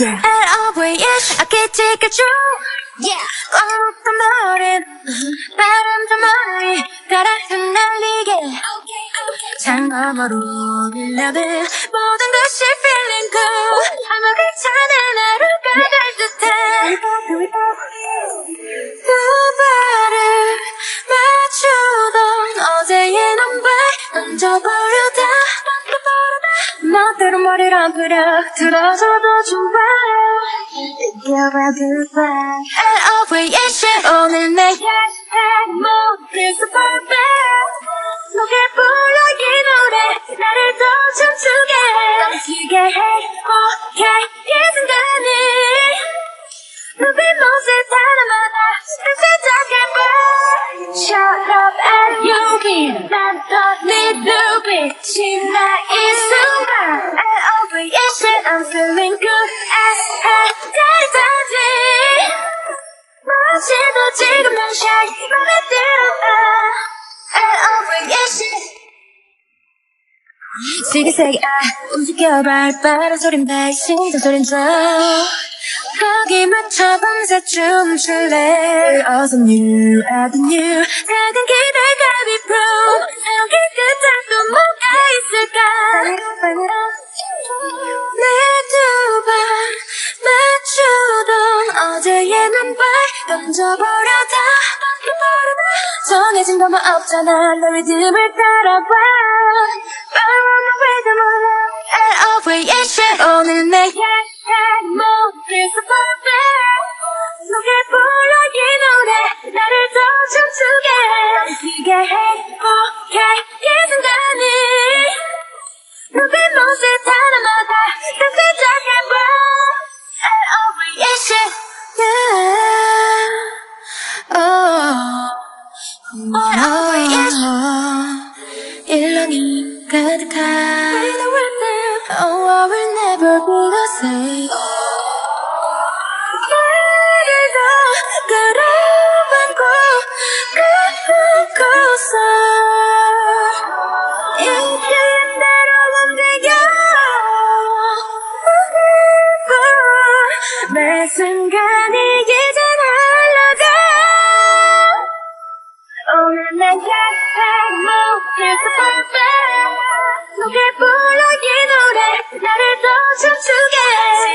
yeah. At all way, yeah. I can't take a true. Yeah. 어떤 노래, 바람도 멀리, 바람도 날리게. Okay, okay. 장어머로 love it. 모든 것이 feeling good. 아무 괜찮은 하루가 머리를 안 풀어 들어줘도 좋아 느껴봐 goodbye And always 오늘 내 hashtag 모두 perfect 너게 불러 이 노래 나를 더 춤추게 넘치게 행복해 이 순간이 눈빛 모습 하나마다 시작해봐 Shut up and you be 난더네 눈빛이 나이 순간 And always I'm feeling good as a 짜릿하지 마치도 지금 난 shy 맘에 들어 And always 시기세기 아 움직여 발바람 소린 대신 저소린 줘 거기 맞춰 밤새 춤출래 Awesome new avenue 작은 기대가 be pro 여 던져버려다 정해진 것만 없잖아 내 리듬을 따라봐 Follow the rhythm of love And always 오늘 내 hashtag 일렁이 가득한 Oh I will never